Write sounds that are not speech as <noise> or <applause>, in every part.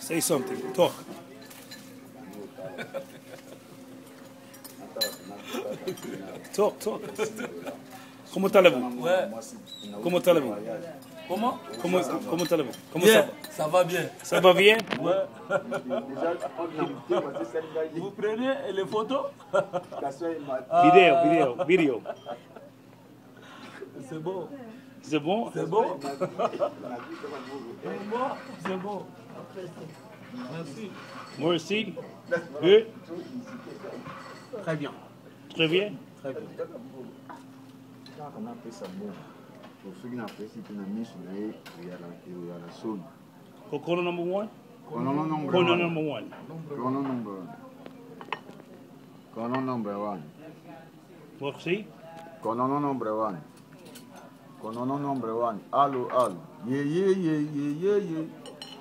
Say something. Talk. Talk, talk. Comment allez-vous Ouais. Comment? Allez-vous Comment Comment, comment allez-vous Comment Bien, ça va ça va bien. Ça va bien? Ouais. Vous prenez les photos? <laughs> Vidéo, vidéo, vidéo. C'est bon? C'est bon? C'est bon. <laughs> C'est bon. Merci. Merci. Bien. Très bien. Très number one? Number one. Number one. Number one. Number one. Merci. Number one. Number one.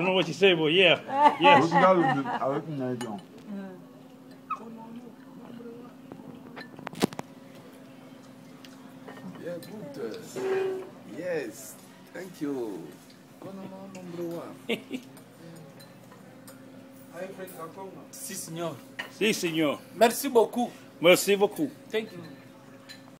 don't know what you say, but yeah. Yes. Yeah, good. Yes, thank you. Number one. Si, signor. Si, senor. Merci beaucoup. Merci beaucoup. Thank you.